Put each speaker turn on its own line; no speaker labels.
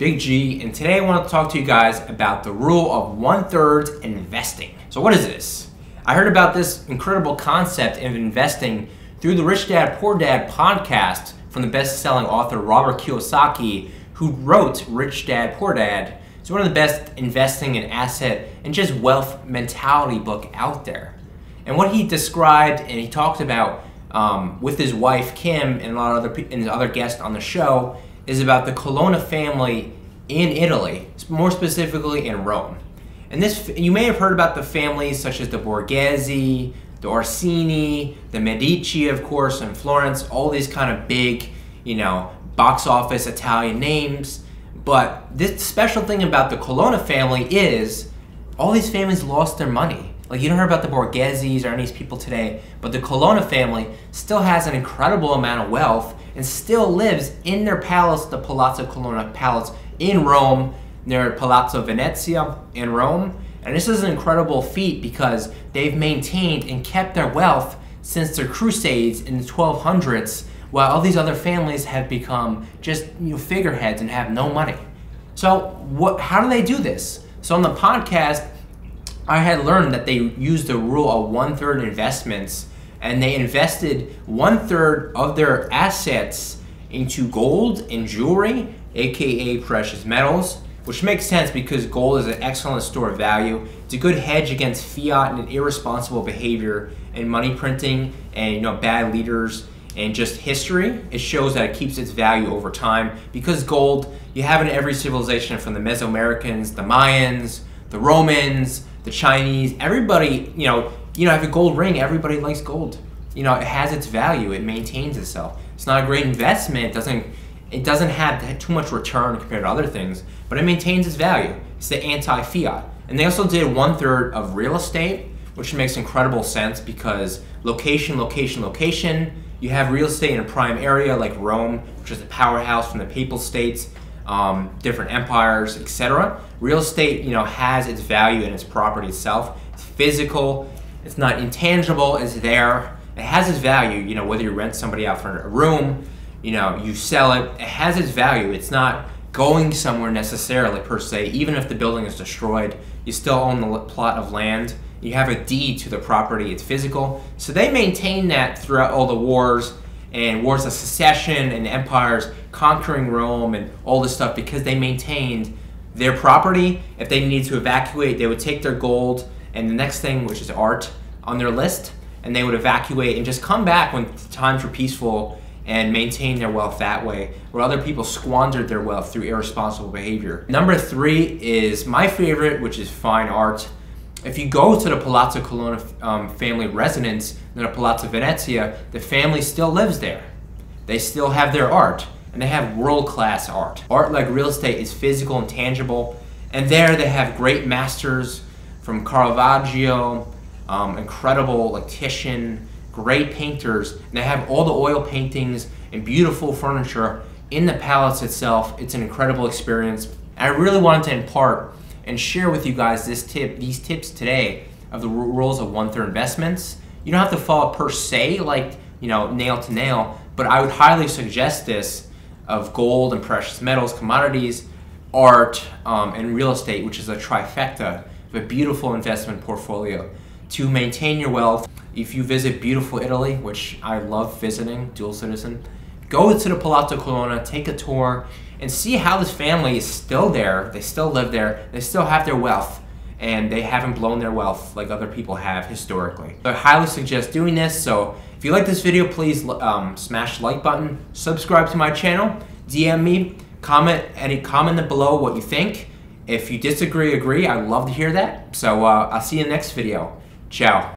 Big G, and today I want to talk to you guys about the rule of one third investing. So, what is this? I heard about this incredible concept of investing through the Rich Dad Poor Dad podcast from the best selling author Robert Kiyosaki, who wrote Rich Dad Poor Dad. It's one of the best investing and asset and just wealth mentality book out there. And what he described and he talked about um, with his wife Kim and a lot of other and other guests on the show is about the Colonna family in Italy, more specifically in Rome. And this you may have heard about the families such as the Borghese, the Orsini, the Medici, of course, in Florence, all these kind of big, you know, box office Italian names. But this special thing about the Colonna family is all these families lost their money like you don't hear about the Borgheses or any of these people today, but the Colonna family still has an incredible amount of wealth and still lives in their palace, the Palazzo Colonna Palace in Rome, near Palazzo Venezia in Rome. And this is an incredible feat because they've maintained and kept their wealth since their crusades in the 1200s, while all these other families have become just you know, figureheads and have no money. So what, how do they do this? So on the podcast, I had learned that they use the rule of one third investments and they invested one third of their assets into gold and jewelry, aka precious metals, which makes sense because gold is an excellent store of value. It's a good hedge against fiat and irresponsible behavior and money printing and you know bad leaders and just history. It shows that it keeps its value over time because gold you have in every civilization from the Mesoamericans, the Mayans, the Romans, the Chinese, everybody, you know, you know, I have a gold ring, everybody likes gold. You know, it has its value, it maintains itself. It's not a great investment, it doesn't it doesn't have too much return compared to other things, but it maintains its value. It's the anti-fiat. And they also did one third of real estate, which makes incredible sense because location, location, location. You have real estate in a prime area like Rome, which is a powerhouse from the papal states um, different empires, etc. Real estate, you know, has its value in its property itself. It's physical. It's not intangible. It's there. It has its value. You know, whether you rent somebody out for a room, you know, you sell it. It has its value. It's not going somewhere necessarily per se. Even if the building is destroyed, you still own the plot of land. You have a deed to the property. It's physical. So they maintain that throughout all the wars and wars of secession and empires conquering Rome and all this stuff because they maintained their property. If they needed to evacuate, they would take their gold and the next thing, which is art, on their list, and they would evacuate and just come back when times were peaceful and maintain their wealth that way, where other people squandered their wealth through irresponsible behavior. Number three is my favorite, which is fine art. If you go to the Palazzo Colonna um, family residence the Palazzo Venezia, the family still lives there. They still have their art, and they have world-class art. Art, like real estate, is physical and tangible, and there they have great masters from Caravaggio, um, incredible like Titian, great painters, and they have all the oil paintings and beautiful furniture in the palace itself. It's an incredible experience. I really wanted to impart and share with you guys this tip, these tips today of the rules of one-third investments. You don't have to follow per se, like you know, nail to nail, but I would highly suggest this of gold and precious metals, commodities, art, um, and real estate, which is a trifecta a beautiful investment portfolio. To maintain your wealth, if you visit beautiful Italy, which I love visiting, dual citizen, go to the Palazzo Colonna, take a tour, and see how this family is still there. They still live there. They still have their wealth, and they haven't blown their wealth like other people have historically. So I highly suggest doing this. So if you like this video, please um, smash like button, subscribe to my channel, DM me, comment any comment below what you think. If you disagree, agree, I'd love to hear that. So uh, I'll see you in the next video. Ciao.